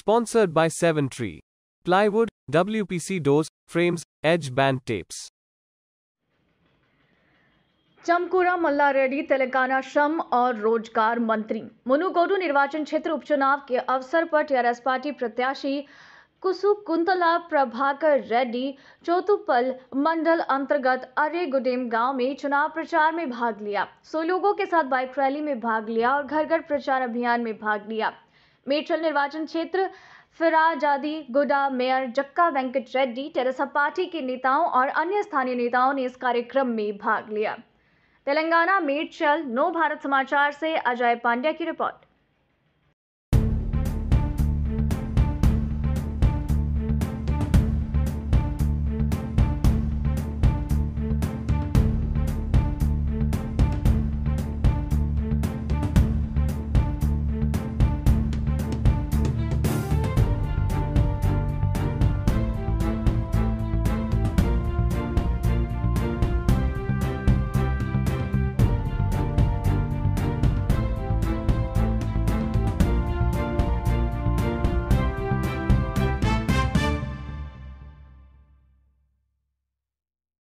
Sponsored by Seven Tree. Plywood, WPC doors, frames, edge band tapes. चमकुरा Malla Reddy Telangana श्रम और रोज़गार मंत्री मुनुगोडू निर्वाचन क्षेत्र उपचुनाव के अवसर पर टीआरएस पार्टी प्रत्याशी कुसु कुंतला प्रभाकर रेड्डी चौतुपल मंडल अंतर्गत अरे गुडेम गाँव में चुनाव प्रचार में भाग लिया सौ लोगों के साथ बाइक रैली में भाग लिया और घर घर प्रचार अभियान में भाग लिया मेडचल निर्वाचन क्षेत्र, फिराजादी गुडा mayor Jakka Venkat Reddy, Teresa party के नेताओं और अन्य स्थानीय नेताओं ने इस कार्यक्रम में भाग लिया। तेलंगाना मेडचल नो भारत समाचार से अजय पांड्या की रिपोर्ट।